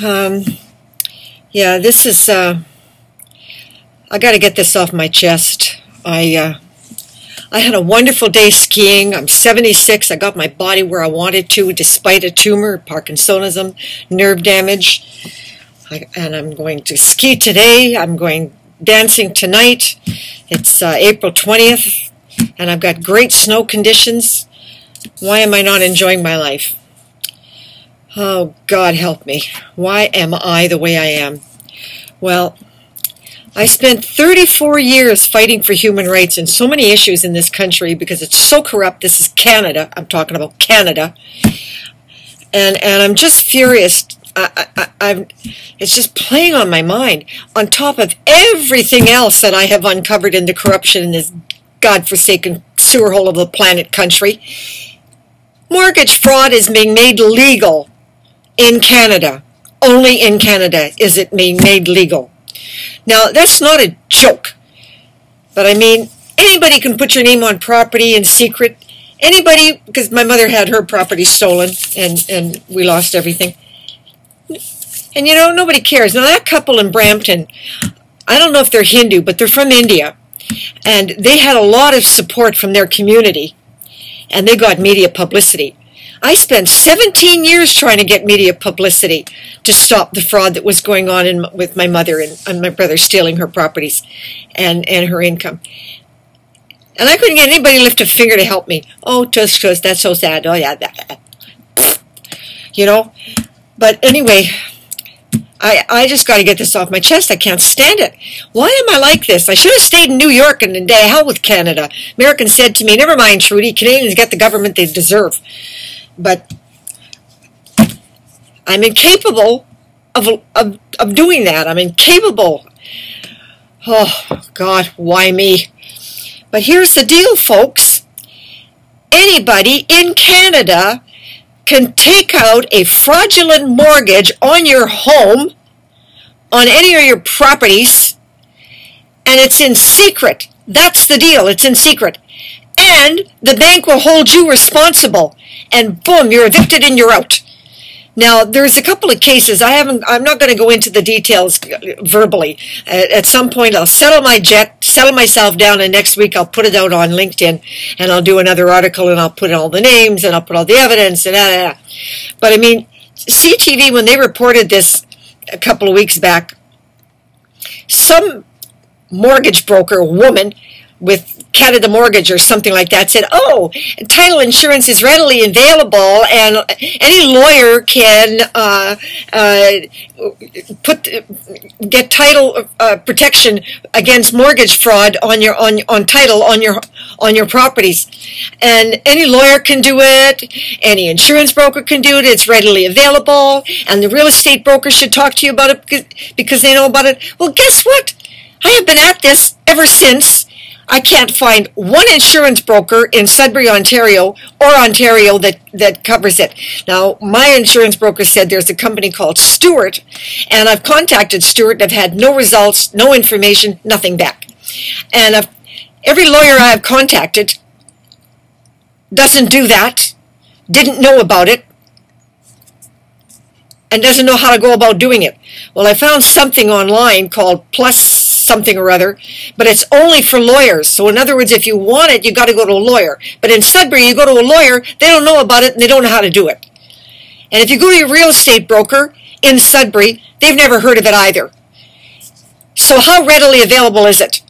Um, yeah, this is. Uh, I got to get this off my chest. I uh, I had a wonderful day skiing. I'm 76. I got my body where I wanted to, despite a tumor, Parkinsonism, nerve damage. I, and I'm going to ski today. I'm going dancing tonight. It's uh, April 20th, and I've got great snow conditions. Why am I not enjoying my life? Oh, God help me. Why am I the way I am? Well, I spent 34 years fighting for human rights and so many issues in this country because it's so corrupt. This is Canada. I'm talking about Canada. And, and I'm just furious. I, I, I'm, it's just playing on my mind on top of everything else that I have uncovered in the corruption in this godforsaken sewer hole of the planet country. Mortgage fraud is being made legal in Canada. Only in Canada is it being made legal. Now, that's not a joke. But I mean, anybody can put your name on property in secret. Anybody, because my mother had her property stolen and, and we lost everything. And you know, nobody cares. Now, that couple in Brampton, I don't know if they're Hindu, but they're from India. And they had a lot of support from their community. And they got media publicity. I spent 17 years trying to get media publicity to stop the fraud that was going on in, with my mother and, and my brother stealing her properties and, and her income. And I couldn't get anybody to lift a finger to help me. Oh, just because that's so sad. Oh, yeah. That, you know? But anyway, I, I just got to get this off my chest. I can't stand it. Why am I like this? I should have stayed in New York and day hell with Canada. Americans said to me, never mind, Trudi, Canadians get the government they deserve but I'm incapable of, of, of doing that. I'm incapable. Oh, God, why me? But here's the deal, folks. Anybody in Canada can take out a fraudulent mortgage on your home, on any of your properties, and it's in secret. That's the deal. It's in secret. And the bank will hold you responsible and boom, you're evicted and you're out. Now, there's a couple of cases. I haven't. I'm not going to go into the details verbally. At, at, some point, I'll settle my jet, settle myself down, and next week I'll put it out on LinkedIn, and I'll do another article, and I'll put all the names, and I'll put all the evidence, and da, But I mean, CTV when they reported this a couple of weeks back, some mortgage broker woman with Canada Mortgage or something like that said, "Oh, title insurance is readily available, and any lawyer can uh, uh, put get title uh, protection against mortgage fraud on your on on title on your on your properties, and any lawyer can do it, any insurance broker can do it. It's readily available, and the real estate broker should talk to you about it because, because they know about it. Well, guess what? I have been at this ever since." I can't find one insurance broker in Sudbury, Ontario, or Ontario that, that covers it. Now, my insurance broker said there's a company called Stewart, and I've contacted Stewart and I've had no results, no information, nothing back. And I've, every lawyer I've contacted doesn't do that, didn't know about it, and doesn't know how to go about doing it. Well, I found something online called Plus something or other, but it's only for lawyers. So in other words, if you want it, you got to go to a lawyer. But in Sudbury, you go to a lawyer, they don't know about it and they don't know how to do it. And if you go to a real estate broker in Sudbury, they've never heard of it either. So how readily available is it?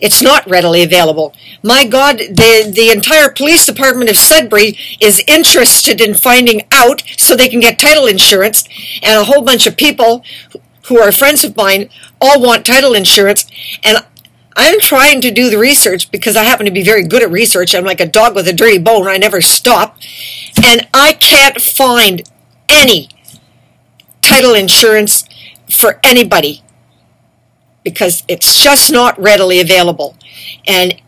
It's not readily available. My God, the, the entire police department of Sudbury is interested in finding out so they can get title insurance, and a whole bunch of people who are friends of mine all want title insurance. And I'm trying to do the research because I happen to be very good at research. I'm like a dog with a dirty bone. I never stop. And I can't find any title insurance for anybody because it's just not readily available. And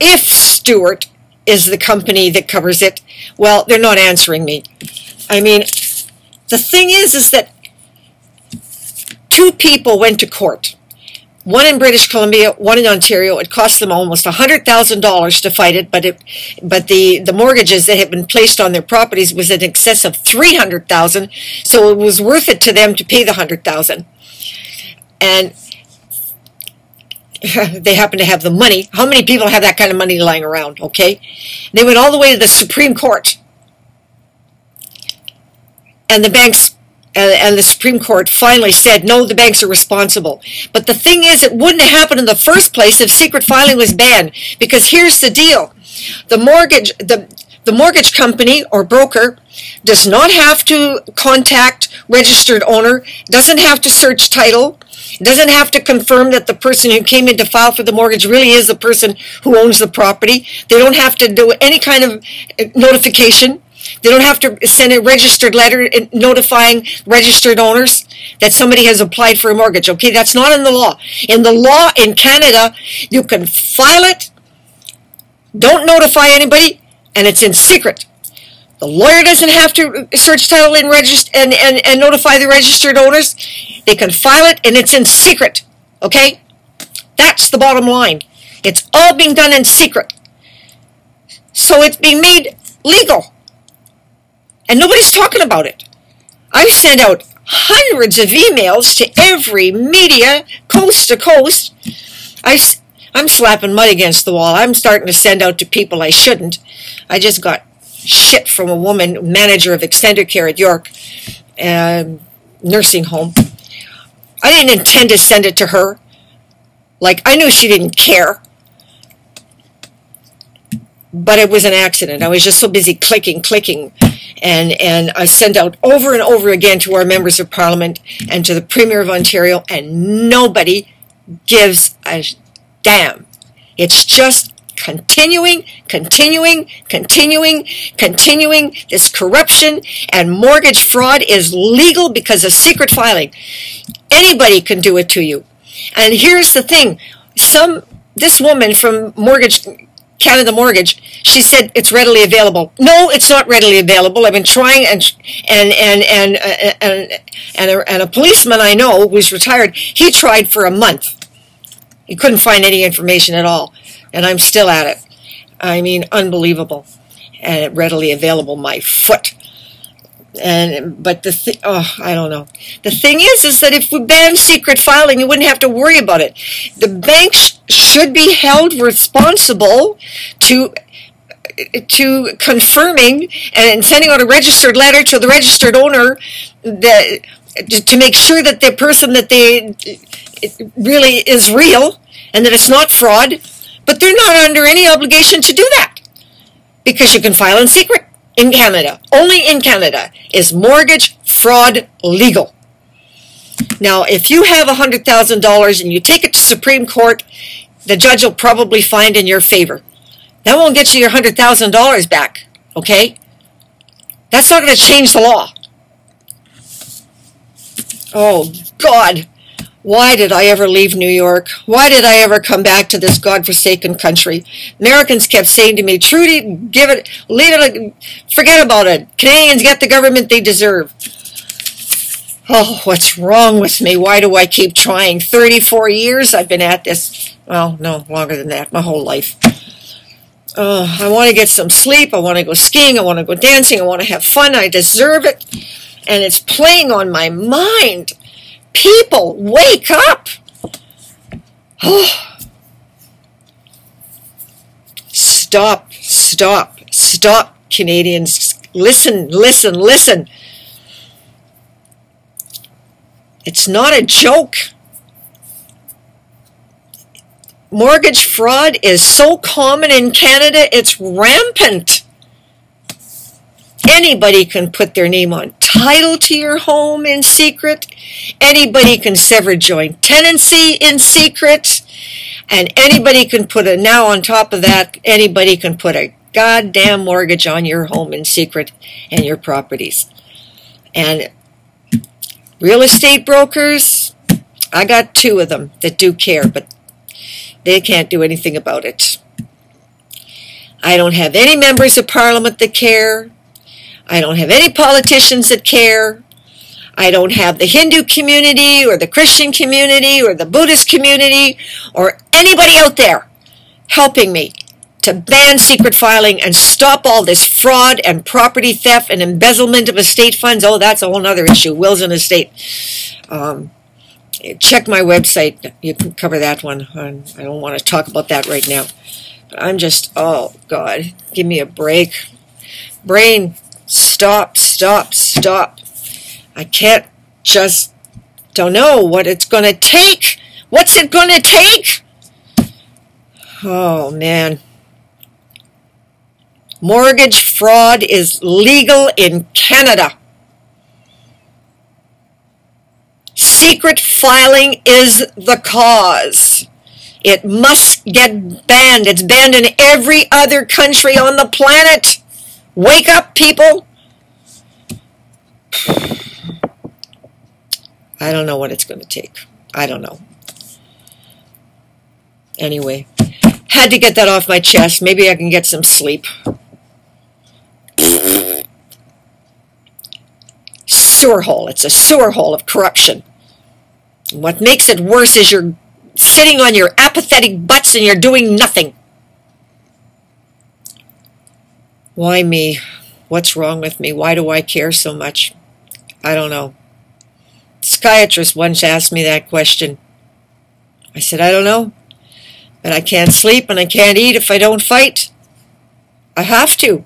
if Stewart is the company that covers it, well, they're not answering me. I mean, the thing is, is that two people went to court. one in British Columbia, one in Ontario. It cost them almost hundred thousand dollars to fight it, but it, but the the mortgages that had been placed on their properties was in excess of three hundred thousand, so it was worth it to them to pay the hundred thousand. And they happen to have the money. How many people have that kind of money lying around? Okay, they went all the way to the Supreme Court, and the banks and, and, the Supreme Court finally said, no, the banks are responsible. But the thing is, it wouldn't have happened in the first place if secret filing was banned. Because here's the deal. The mortgage, the, the mortgage company or broker does not have to contact registered owner, doesn't have to search title, doesn't have to confirm that the person who came in to file for the mortgage really is the person who owns the property. They don't have to do any kind of uh, notification. They don't have to send a registered letter uh, notifying registered owners that somebody has applied for a mortgage. Okay, that's not in the law. In the law in Canada, you can file it, don't notify anybody, and it's in secret. The lawyer doesn't have to uh, search title and register and, and, and notify the registered owners. They can file it and it's in secret. Okay? That's the bottom line. It's all being done in secret. So it's being made legal and nobody's talking about it. I've sent out hundreds of emails to every media, coast to coast. I, I'm slapping mud against the wall. I'm starting to send out to people I shouldn't. I just got shit from a woman, manager of extended care at York uh, nursing home. I didn't intend to send it to her. Like, I knew she didn't care but it was an accident. I was just so busy clicking, clicking, and and I sent out over and over again to our members of parliament and to the premier of Ontario, and nobody gives a damn. It's just continuing, continuing, continuing, continuing. This corruption and mortgage fraud is legal because of secret filing. Anybody can do it to you. And here's the thing: some this woman from mortgage Canada Mortgage, she said it's readily available. No, it's not readily available. I've been trying, and and and and uh, and and a, and a policeman I know who's retired, he tried for a month. He couldn't find any information at all, and I'm still at it. I mean, unbelievable, and readily available. My foot and but the th- oh I don't know. The thing is, is that if we ban secret filing, you wouldn't have to worry about it. The banks should be held responsible to to confirming and sending out a registered letter to the registered owner that to make sure that the person that they really is real and that it's not fraud. But they're not under any obligation to do that because you can file in secret in Canada, only in Canada, is mortgage fraud legal. Now, if you have $100,000 and you take it to Supreme Court, the judge will probably find in your favor. That won't get you your $100,000 back, okay? That's not going to change the law. Oh, God. Why did I ever leave New York? Why did I ever come back to this godforsaken country? Americans kept saying to me, Trudi, give it, leave it, forget about it. Canadians get the government they deserve. Oh, what's wrong with me? Why do I keep trying? 34 years I've been at this. Well, no, longer than that, my whole life. Uh, I want to get some sleep. I want to go skiing. I want to go dancing. I want to have fun. I deserve it. And it's playing on my mind. People, wake up! Oh. stop, stop, stop, Canadians. Listen, listen, listen. It's not a joke. Mortgage fraud is so common in Canada, it's rampant. Anybody can put their name on title to your home in secret. Anybody can sever joint tenancy in secret. And anybody can put a, now on top of that, anybody can put a goddamn mortgage on your home in secret and your properties. And real estate brokers, I got two of them that do care, but they can't do anything about it. I don't have any members of parliament that care. I don't have any politicians that care. I don't have the Hindu community or the Christian community or the Buddhist community or anybody out there helping me to ban secret filing and stop all this fraud and property theft and embezzlement of estate funds. Oh, that's a whole other issue. Wills and estate. Um, check my website. You can cover that one. I don't want to talk about that right now. But I'm just, oh, God, give me a break. Brain, stop, stop, stop. I can't just, don't know what it's going to take. What's it going to take? Oh, man. Mortgage fraud is legal in Canada. Secret filing is the cause. It must get banned. It's banned in every other country on the planet. Wake up, people. I don't know what it's going to take. I don't know. Anyway, had to get that off my chest. Maybe I can get some sleep. Sewer hole. It's a sewer hole of corruption. What makes it worse is you're sitting on your apathetic butts and you're doing nothing. Why me? What's wrong with me? Why do I care so much? I don't know. Psychiatrist once asked me that question. I said, I don't know. But I can't sleep and I can't eat if I don't fight. I have to.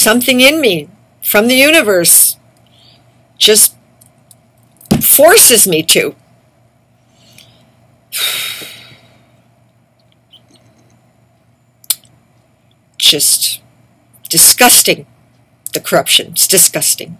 Something in me from the universe just forces me to. Just disgusting, the corruption. It's disgusting.